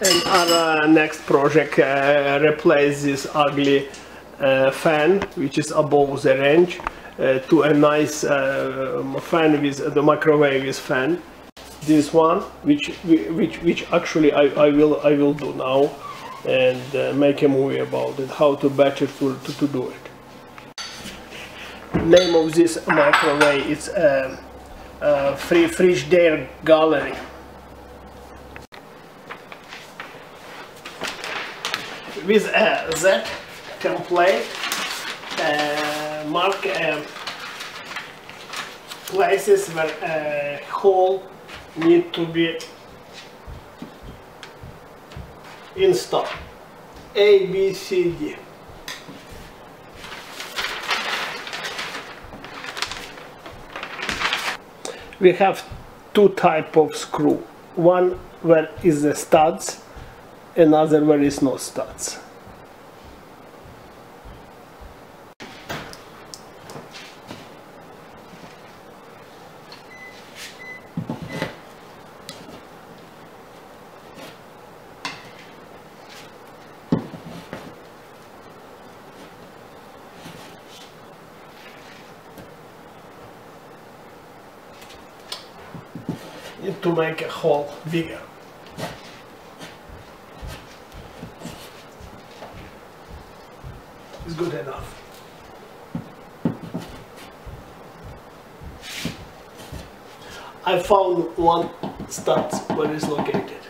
And our uh, next project uh, this ugly uh, fan which is above the range uh, to a nice uh, fan with the microwave fan. This one which which which actually I, I will I will do now and uh, make a movie about it how to better to, to, to do it. Name of this microwave is uh, uh, Frigidaire Gallery. With a Z template uh, mark uh, places where a hole need to be installed. A, B, C, D. We have two type of screw. One where is the studs another no studs. Need to make a hole bigger. Is good enough. I found one stud where it's located.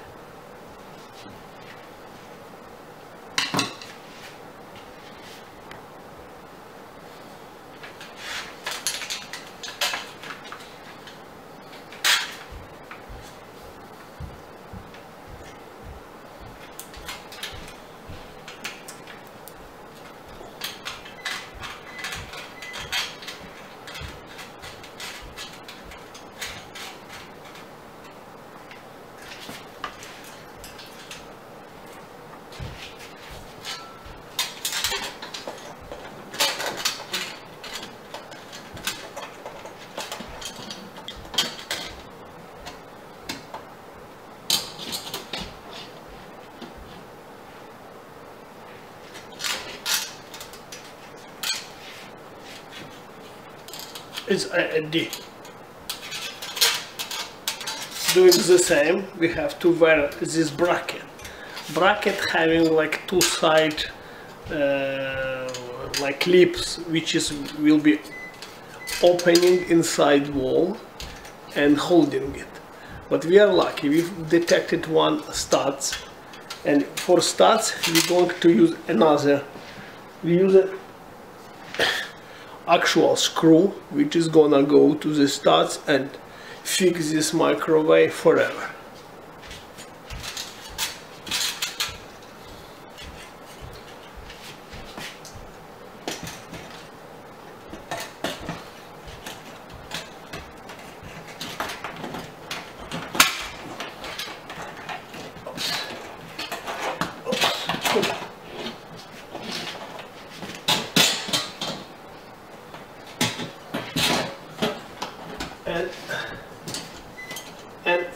Is a, a D. Doing the same, we have to wear this bracket. Bracket having like two side uh, like lips, which is will be opening inside wall and holding it. But we are lucky, we've detected one studs and for studs we're going to use another. We use a actual screw which is gonna go to the studs and fix this microwave forever. and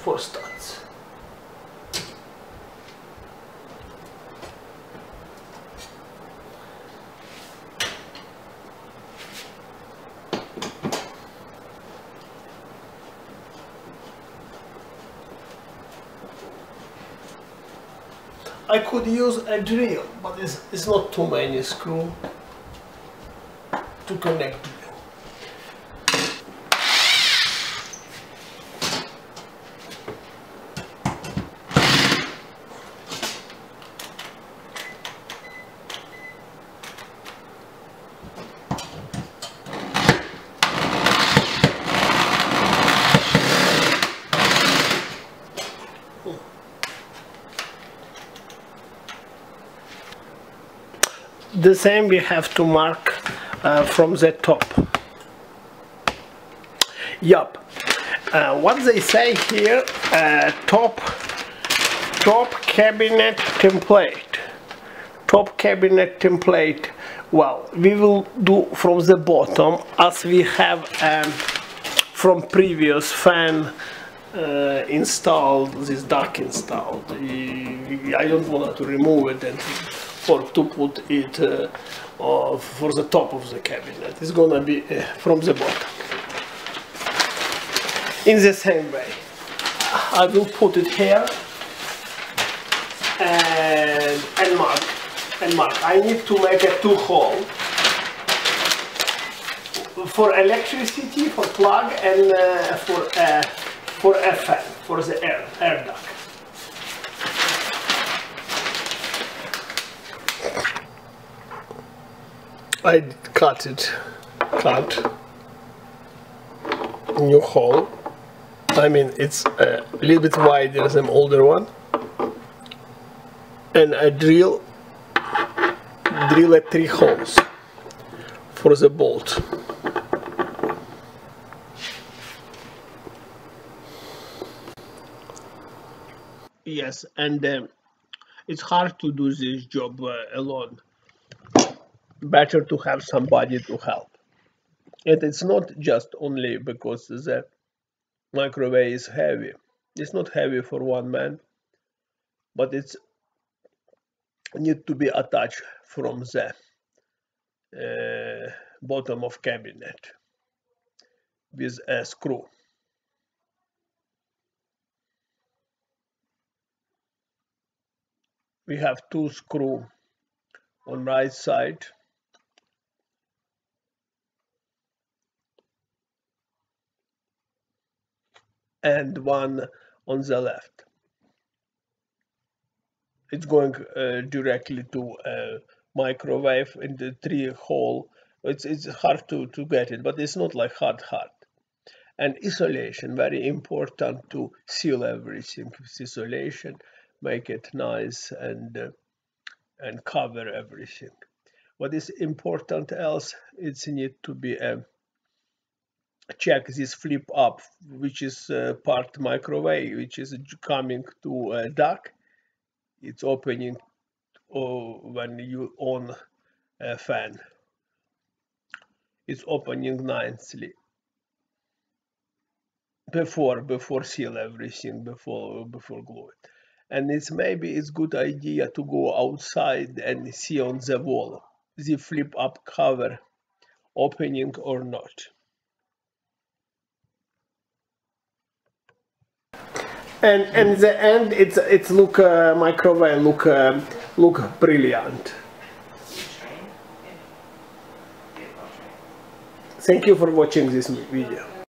I could use a drill, but it's, it's not too many screw to connect the same we have to mark uh, from the top. Yup. Uh, what they say here uh, top top cabinet template. Top cabinet template. Well we will do from the bottom as we have um, from previous fan uh, installed, this duct installed. I don't want to remove it and for to put it uh, for the top of the cabinet. It's gonna be uh, from the bottom. In the same way, I will put it here and, and mark and mark. I need to make a two hole for electricity, for plug, and uh, for uh, for fan, for the air air duct. I cut it, cut new hole. I mean, it's a little bit wider than older one, and I drill drill at three holes for the bolt. Yes, and uh, it's hard to do this job uh, alone. Better to have somebody to help. And it's not just only because the microwave is heavy. It's not heavy for one man, but it's need to be attached from the uh, bottom of cabinet with a screw. We have two screw on right side and one on the left. It's going uh, directly to a microwave in the three hole. It's it's hard to to get it but it's not like hard hard. And isolation very important to seal everything. With isolation make it nice and uh, and cover everything. What is important else it's need to be a um, check this flip up which is uh, part microwave which is coming to a duct it's opening or when you on a fan. It's opening nicely. Before before seal everything before before glue it. And it's maybe it's good idea to go outside and see on the wall the flip up cover opening or not and and the end it's it's look uh, microwave look uh, look brilliant. Thank you for watching this video